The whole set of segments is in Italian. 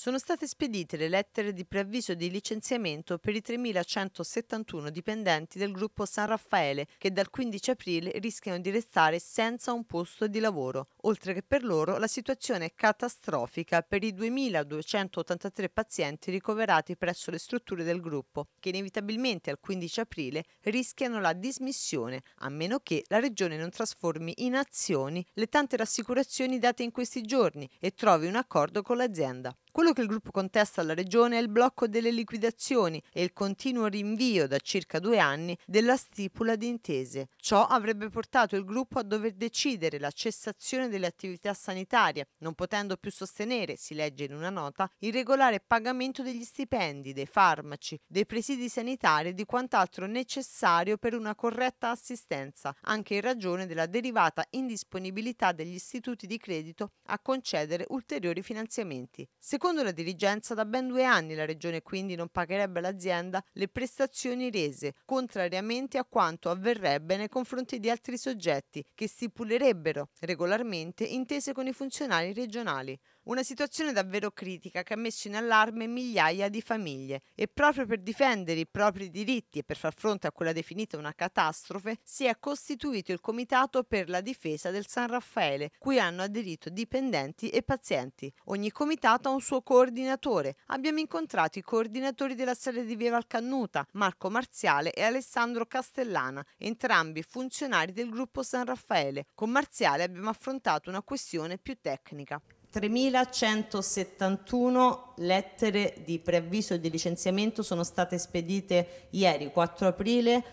sono state spedite le lettere di preavviso di licenziamento per i 3.171 dipendenti del gruppo San Raffaele che dal 15 aprile rischiano di restare senza un posto di lavoro. Oltre che per loro, la situazione è catastrofica per i 2.283 pazienti ricoverati presso le strutture del gruppo, che inevitabilmente al 15 aprile rischiano la dismissione, a meno che la Regione non trasformi in azioni le tante rassicurazioni date in questi giorni e trovi un accordo con l'azienda. Quello che il gruppo contesta alla Regione è il blocco delle liquidazioni e il continuo rinvio da circa due anni della stipula di intese. Ciò avrebbe portato il gruppo a dover decidere la cessazione delle attività sanitarie, non potendo più sostenere, si legge in una nota, il regolare pagamento degli stipendi, dei farmaci, dei presidi sanitari e di quant'altro necessario per una corretta assistenza, anche in ragione della derivata indisponibilità degli istituti di credito a concedere ulteriori finanziamenti. Secondo la dirigenza, da ben due anni la Regione quindi non pagherebbe all'azienda le prestazioni rese, contrariamente a quanto avverrebbe nei confronti di altri soggetti che stipulerebbero regolarmente intese con i funzionari regionali. Una situazione davvero critica che ha messo in allarme migliaia di famiglie e proprio per difendere i propri diritti e per far fronte a quella definita una catastrofe si è costituito il Comitato per la difesa del San Raffaele, cui hanno aderito dipendenti e pazienti. Ogni comitato ha un suo coordinatore. Abbiamo incontrato i coordinatori della sede di Via Valcannuta, Marco Marziale e Alessandro Castellana, entrambi funzionari del gruppo San Raffaele. Con Marziale abbiamo affrontato una questione più tecnica. 3.171 lettere di preavviso di licenziamento sono state spedite ieri 4 aprile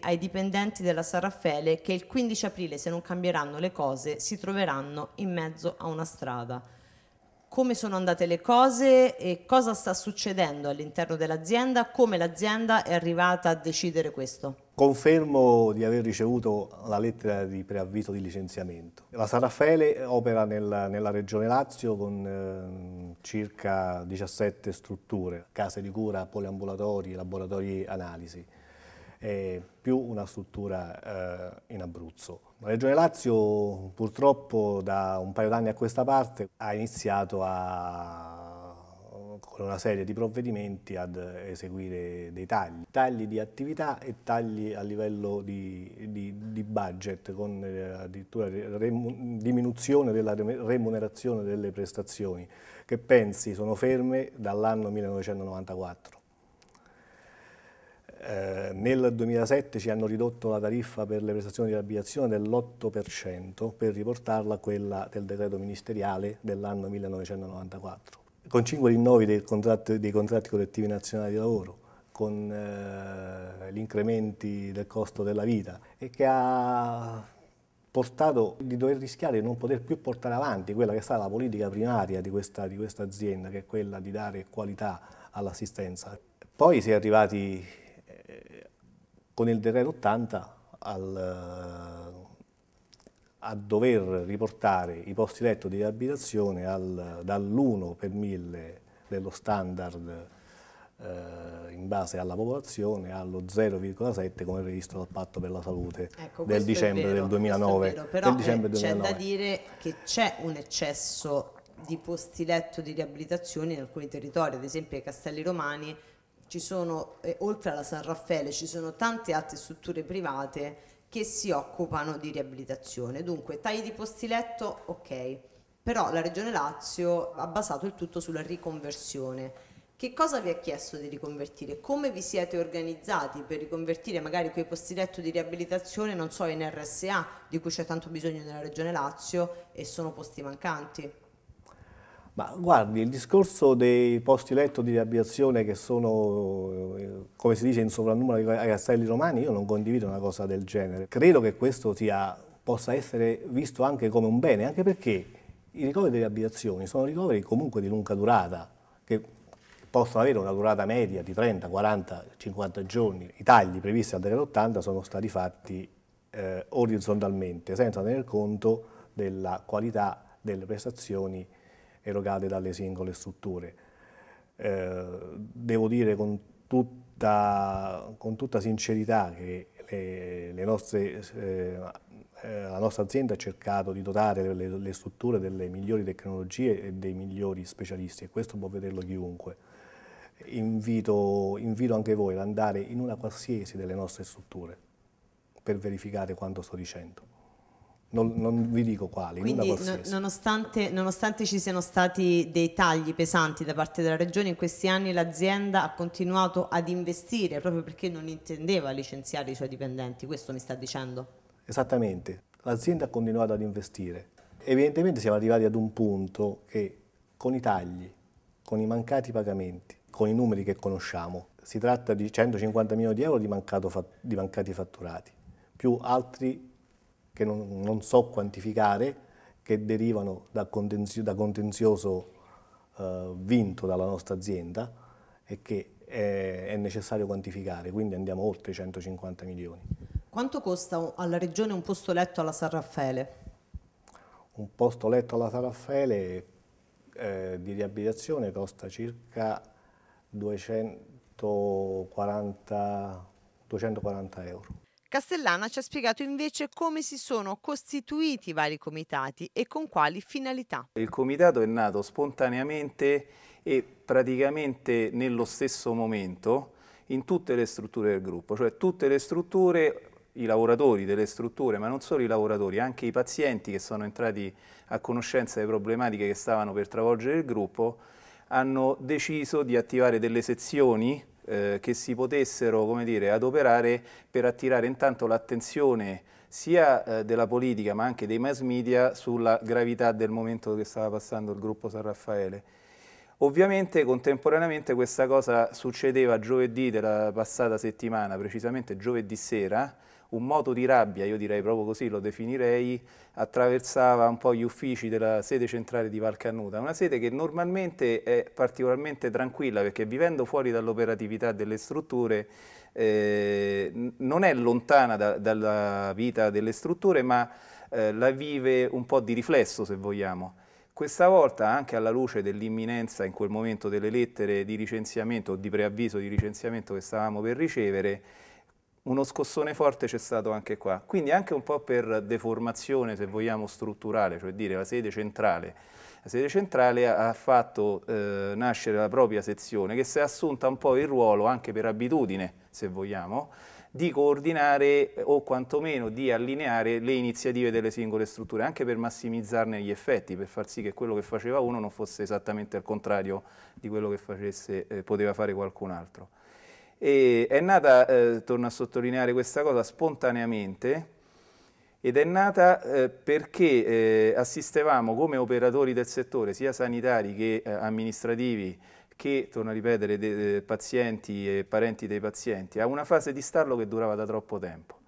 ai dipendenti della San Raffaele che il 15 aprile se non cambieranno le cose si troveranno in mezzo a una strada come sono andate le cose e cosa sta succedendo all'interno dell'azienda, come l'azienda è arrivata a decidere questo. Confermo di aver ricevuto la lettera di preavviso di licenziamento. La San Raffaele opera nella, nella Regione Lazio con eh, circa 17 strutture, case di cura, poliambulatori, laboratori analisi e più una struttura eh, in Abruzzo. La Regione Lazio purtroppo da un paio d'anni a questa parte ha iniziato a, una serie di provvedimenti ad eseguire dei tagli, tagli di attività e tagli a livello di, di, di budget con eh, addirittura diminuzione della remunerazione delle prestazioni che pensi sono ferme dall'anno 1994. Eh, nel 2007 ci hanno ridotto la tariffa per le prestazioni di riabilitazione dell'8% per riportarla a quella del decreto ministeriale dell'anno 1994. Con cinque rinnovi dei contratti, dei contratti collettivi nazionali di lavoro, con eh, gli incrementi del costo della vita e che ha portato di dover rischiare di non poter più portare avanti quella che è stata la politica primaria di questa, di questa azienda, che è quella di dare qualità all'assistenza. Poi si è arrivati con il decreto 80 al, eh, a dover riportare i posti letto di riabilitazione dall'1 per 1000 dello standard eh, in base alla popolazione allo 0,7 come previsto dal patto per la salute ecco, del dicembre vero, del 2009. Vero, però eh, c'è da dire che c'è un eccesso di posti letto di riabilitazione in alcuni territori, ad esempio ai Castelli Romani ci sono, eh, oltre alla San Raffaele, ci sono tante altre strutture private che si occupano di riabilitazione. Dunque, tagli di posti letto, ok, però la Regione Lazio ha basato il tutto sulla riconversione. Che cosa vi ha chiesto di riconvertire? Come vi siete organizzati per riconvertire magari quei posti letto di riabilitazione, non so, in RSA, di cui c'è tanto bisogno nella Regione Lazio e sono posti mancanti? Ma guardi, il discorso dei posti letto di riabilitazione che sono, eh, come si dice, in sovrannumero ai castelli romani, io non condivido una cosa del genere. Credo che questo sia, possa essere visto anche come un bene, anche perché i ricoveri di riabilitazione sono ricoveri comunque di lunga durata, che possono avere una durata media di 30, 40, 50 giorni. I tagli previsti al decreto 80 sono stati fatti eh, orizzontalmente, senza tener conto della qualità delle prestazioni erogate dalle singole strutture. Eh, devo dire con tutta, con tutta sincerità che le, le nostre eh, eh, la nostra azienda ha cercato di dotare le, le, strutture delle migliori tecnologie e dei migliori specialisti e questo può vederlo chiunque. Invito, invito anche voi ad andare in una qualsiasi delle nostre strutture per verificare quanto sto dicendo. Non, non, vi dico quali. Quindi nonostante, nonostante, ci siano stati dei tagli pesanti da parte della Regione, in questi anni l'azienda ha continuato ad investire proprio perché non intendeva licenziare i suoi dipendenti, questo mi sta dicendo? Esattamente, l'azienda ha continuato ad investire. Evidentemente siamo arrivati ad un punto che con i tagli, con i mancati pagamenti, con i numeri che conosciamo, si tratta di 150 milioni di euro di, di mancati fatturati, più altri che non, non so quantificare, che derivano da contenzioso, da contenzioso eh, vinto dalla nostra azienda e che è, è necessario quantificare, quindi andiamo oltre i 150 milioni. Quanto costa alla Regione un posto letto alla San Raffaele? Un posto letto alla San Raffaele eh, di riabilitazione costa circa 240, 240 euro. Castellana ci ha spiegato invece come si sono costituiti i vari comitati e con quali finalità. Il comitato è nato spontaneamente e praticamente nello stesso momento in tutte le strutture del gruppo, cioè tutte le strutture i lavoratori delle strutture, ma non solo i lavoratori, anche i pazienti che sono entrati a conoscenza delle problematiche che stavano per travolgere il gruppo, hanno deciso di attivare delle sezioni eh, che si potessero come dire, adoperare per attirare intanto l'attenzione sia eh, della politica ma anche dei mass media sulla gravità del momento che stava passando il gruppo San Raffaele. Ovviamente contemporaneamente questa cosa succedeva giovedì della passata settimana, precisamente giovedì sera, un moto di rabbia, io direi proprio così, lo definirei, attraversava un po' gli uffici della sede centrale di Valcannuta, una sede che normalmente è particolarmente tranquilla perché vivendo fuori dall'operatività delle strutture eh, non è lontana da, dalla vita delle strutture ma eh, la vive un po' di riflesso se vogliamo. Questa volta, anche alla luce dell'imminenza in quel momento delle lettere di licenziamento o di preavviso di licenziamento che stavamo per ricevere, uno scossone forte c'è stato anche qua, quindi anche un po' per deformazione, se vogliamo, strutturale, cioè dire la sede centrale. La sede centrale ha fatto eh, nascere la propria sezione che si è assunta un po' il ruolo, anche per abitudine, se vogliamo, di coordinare o quantomeno di allineare le iniziative delle singole strutture, anche per massimizzarne gli effetti, per far sì che quello che faceva uno non fosse esattamente il contrario di quello che facesse, eh, poteva fare qualcun altro. E è nata, eh, torno a sottolineare questa cosa, spontaneamente ed è nata eh, perché eh, assistevamo come operatori del settore, sia sanitari che eh, amministrativi, che, torno a ripetere, dei, dei pazienti e parenti dei pazienti, a una fase di stallo che durava da troppo tempo.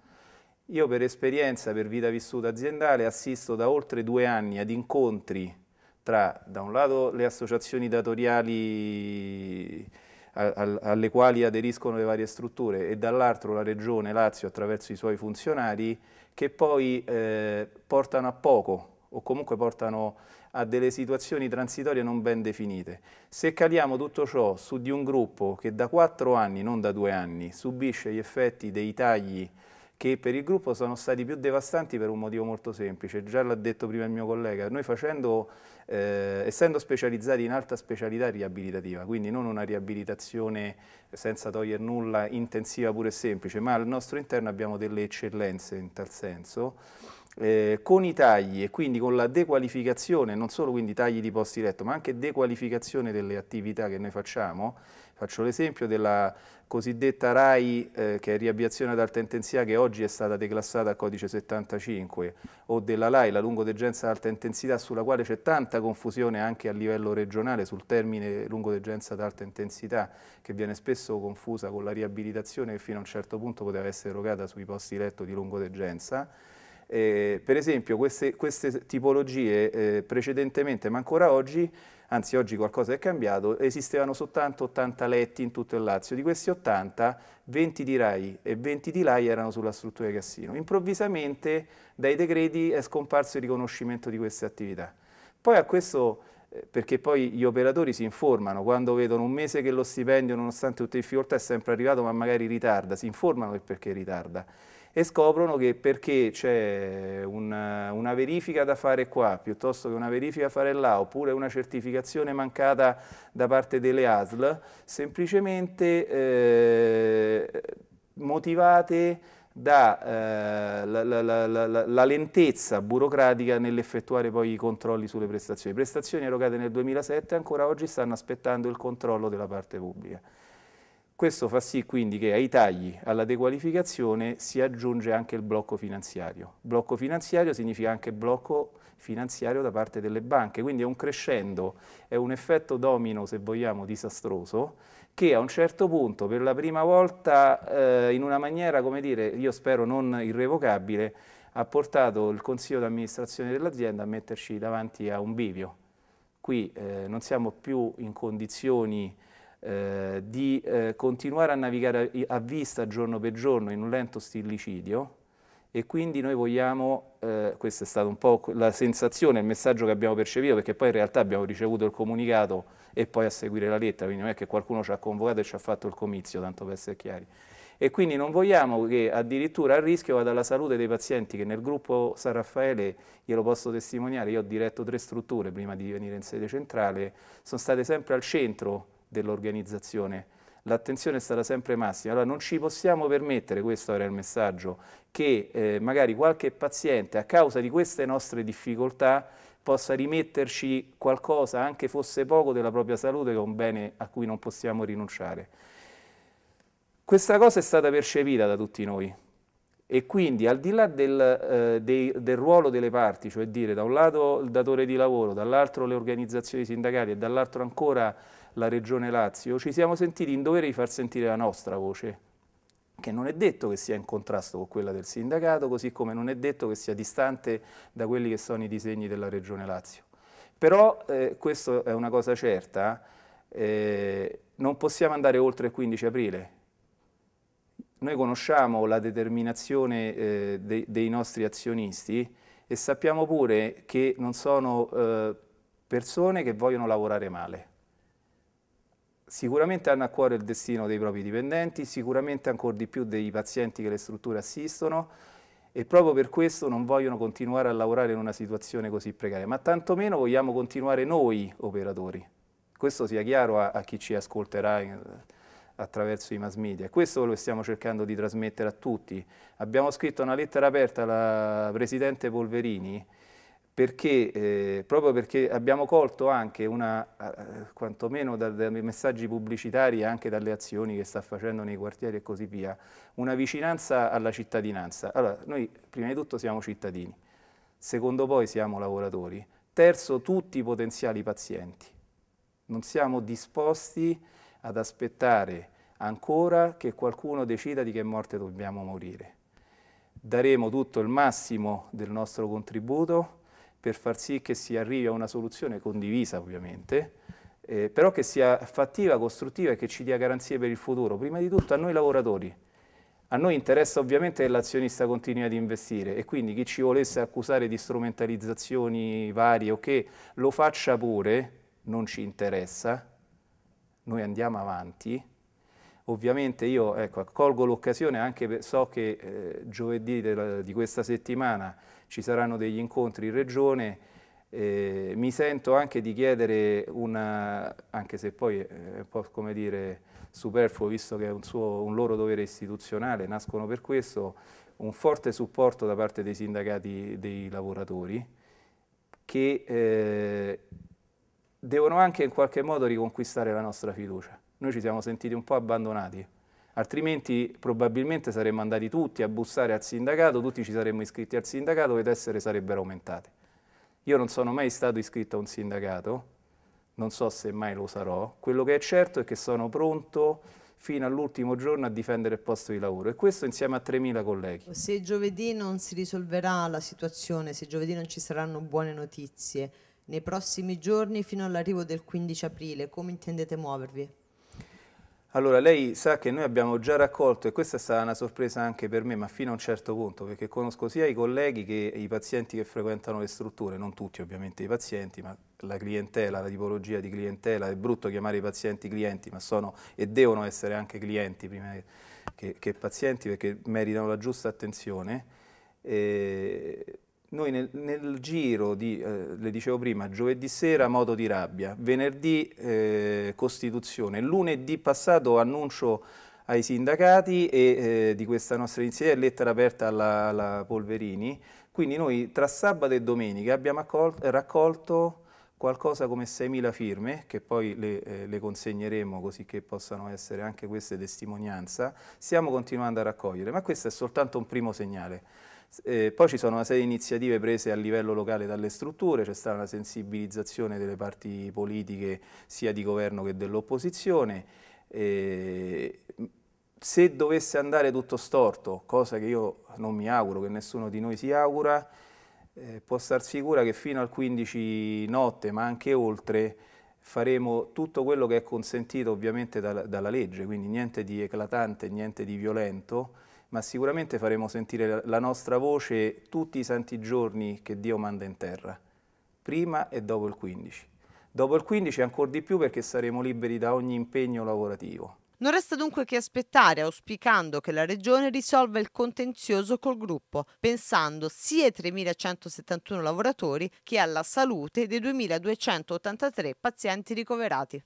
Io per esperienza, per vita vissuta aziendale, assisto da oltre due anni ad incontri tra, da un lato, le associazioni datoriali alle quali aderiscono le varie strutture e dall'altro la Regione Lazio attraverso i suoi funzionari che poi eh, portano a poco o comunque portano a delle situazioni transitorie non ben definite. Se caliamo tutto ciò su di un gruppo che da quattro anni, non da due anni, subisce gli effetti dei tagli che per il gruppo sono stati più devastanti per un motivo molto semplice, già l'ha detto prima il mio collega, noi facendo, eh, essendo specializzati in alta specialità riabilitativa, quindi non una riabilitazione senza togliere nulla, intensiva pure e semplice, ma al nostro interno abbiamo delle eccellenze in tal senso, eh, con i tagli e quindi con la dequalificazione, non solo quindi tagli di posti letto, ma anche dequalificazione delle attività che noi facciamo, faccio l'esempio della cosiddetta RAI, eh, che è riabbiazione ad alta intensità, che oggi è stata declassata a codice 75, o della LAI, la lungodegenza ad alta intensità, sulla quale c'è tanta confusione anche a livello regionale sul termine lungodegenza ad alta intensità, che viene spesso confusa con la riabilitazione che fino a un certo punto poteva essere erogata sui posti letto di lungodegenza. Eh, per esempio queste, queste tipologie eh, precedentemente, ma ancora oggi, anzi oggi qualcosa è cambiato, esistevano soltanto 80 letti in tutto il Lazio, di questi 80 20 di RAI e 20 di LAI erano sulla struttura di Cassino. Improvvisamente dai decreti è scomparso il riconoscimento di queste attività. Poi a questo eh, perché poi gli operatori si informano, quando vedono un mese che lo stipendio nonostante tutte le difficoltà è sempre arrivato ma magari ritarda, si informano del perché ritarda e scoprono che perché c'è una, una, verifica da fare qua piuttosto che una verifica da fare là oppure una certificazione mancata da parte delle ASL, semplicemente eh, motivate dalla eh, lentezza burocratica nell'effettuare poi i controlli sulle prestazioni. Prestazioni erogate nel 2007 ancora oggi stanno aspettando il controllo della parte pubblica. Questo fa sì quindi che ai tagli, alla dequalificazione si aggiunge anche il blocco finanziario. Blocco finanziario significa anche blocco finanziario da parte delle banche, quindi è un crescendo, è un effetto domino, se vogliamo, disastroso, che a un certo punto, per la prima volta, eh, in una maniera, come dire, io spero non irrevocabile, ha portato il consiglio d'amministrazione dell'azienda a metterci davanti a un bivio. Qui eh, non siamo più in condizioni eh, di eh, continuare a navigare a, a, vista giorno per giorno in un lento stillicidio e quindi noi vogliamo, eh, questa è stata un po' la sensazione, il messaggio che abbiamo percepito, perché poi in realtà abbiamo ricevuto il comunicato e poi a seguire la lettera, quindi non è che qualcuno ci ha convocato e ci ha fatto il comizio, tanto per essere chiari. E quindi non vogliamo che addirittura a rischio vada la salute dei pazienti che nel gruppo San Raffaele, io lo posso testimoniare, io ho diretto tre strutture prima di venire in sede centrale, sono state sempre al centro dell'organizzazione. L'attenzione è stata sempre massima, allora non ci possiamo permettere, questo era il messaggio, che eh, magari qualche paziente a causa di queste nostre difficoltà possa rimetterci qualcosa, anche fosse poco, della propria salute, che è un bene a cui non possiamo rinunciare. Questa cosa è stata percepita da tutti noi e quindi al di là del, eh, dei, del ruolo delle parti, cioè dire da un lato il datore di lavoro, dall'altro le organizzazioni sindacali e dall'altro ancora la Regione Lazio, ci siamo sentiti in dovere di far sentire la nostra voce, che non è detto che sia in contrasto con quella del sindacato, così come non è detto che sia distante da quelli che sono i disegni della Regione Lazio. Però, eh, questo è una cosa certa, eh, non possiamo andare oltre il 15 aprile. Noi conosciamo la determinazione eh, dei, dei, nostri azionisti e sappiamo pure che non sono eh, persone che vogliono lavorare male sicuramente hanno a cuore il destino dei propri dipendenti, sicuramente ancora di più dei pazienti che le strutture assistono e proprio per questo non vogliono continuare a lavorare in una situazione così precaria, ma tantomeno vogliamo continuare noi operatori. Questo sia chiaro a, a chi ci ascolterà in, attraverso i mass media. Questo che stiamo cercando di trasmettere a tutti. Abbiamo scritto una lettera aperta alla Presidente Polverini perché, eh, proprio perché abbiamo colto anche una, eh, quantomeno da, dai messaggi pubblicitari e anche dalle azioni che sta facendo nei quartieri e così via, una vicinanza alla cittadinanza. Allora, noi prima di tutto siamo cittadini, secondo poi siamo lavoratori, terzo tutti i potenziali pazienti. Non siamo disposti ad aspettare ancora che qualcuno decida di che morte dobbiamo morire. Daremo tutto il massimo del nostro contributo per far sì che si arrivi a una soluzione condivisa ovviamente, eh, però che sia fattiva, costruttiva e che ci dia garanzie per il futuro, prima di tutto a noi lavoratori. A noi interessa ovviamente che l'azionista continui ad investire e quindi chi ci volesse accusare di strumentalizzazioni varie o che lo faccia pure, non ci interessa, noi andiamo avanti. Ovviamente io ecco, colgo l'occasione anche per, so che eh, giovedì della, di questa settimana ci saranno degli incontri in regione, eh, mi sento anche di chiedere una, anche se poi è un po' come dire superfluo visto che è un, suo, un loro dovere istituzionale, nascono per questo, un forte supporto da parte dei sindacati dei lavoratori che eh, devono anche in qualche modo riconquistare la nostra fiducia. Noi ci siamo sentiti un po' abbandonati altrimenti probabilmente saremmo andati tutti a bussare al sindacato, tutti ci saremmo iscritti al sindacato e le tessere sarebbero aumentate. Io non sono mai stato iscritto a un sindacato, non so se mai lo sarò, quello che è certo è che sono pronto fino all'ultimo giorno a difendere il posto di lavoro e questo insieme a 3.000 colleghi. Se giovedì non si risolverà la situazione, se giovedì non ci saranno buone notizie, nei prossimi giorni fino all'arrivo del 15 aprile, come intendete muovervi? Allora, lei sa che noi abbiamo già raccolto, e questa è stata una sorpresa anche per me, ma fino a un certo punto, perché conosco sia i colleghi che i pazienti che frequentano le strutture, non tutti ovviamente i pazienti, ma la clientela, la tipologia di clientela, è brutto chiamare i pazienti clienti, ma sono e devono essere anche clienti prima che, che pazienti perché meritano la giusta attenzione. E noi nel, nel giro di, eh, le dicevo prima, giovedì sera moto di rabbia, venerdì eh, Costituzione, lunedì passato annuncio ai sindacati e, eh, di questa nostra iniziativa lettera aperta alla, alla, Polverini, quindi noi tra sabato e domenica abbiamo accolto, raccolto qualcosa come 6.000 firme, che poi le, eh, le, consegneremo così che possano essere anche queste testimonianza, stiamo continuando a raccogliere, ma questo è soltanto un primo segnale. Eh, poi ci sono una serie di iniziative prese a livello locale dalle strutture, c'è stata una sensibilizzazione delle parti politiche sia di governo che dell'opposizione. Eh, se dovesse andare tutto storto, cosa che io non mi auguro, che nessuno di noi si augura, eh, può star sicura che fino al 15 notte, ma anche oltre, faremo tutto quello che è consentito ovviamente dalla, dalla legge, quindi niente di eclatante, niente di violento, ma sicuramente faremo sentire la nostra voce tutti i santi giorni che Dio manda in terra, prima e dopo il 15. Dopo il 15 ancora di più perché saremo liberi da ogni impegno lavorativo. Non resta dunque che aspettare, auspicando che la Regione risolva il contenzioso col gruppo, pensando sia ai 3.171 lavoratori che alla salute dei 2.283 pazienti ricoverati.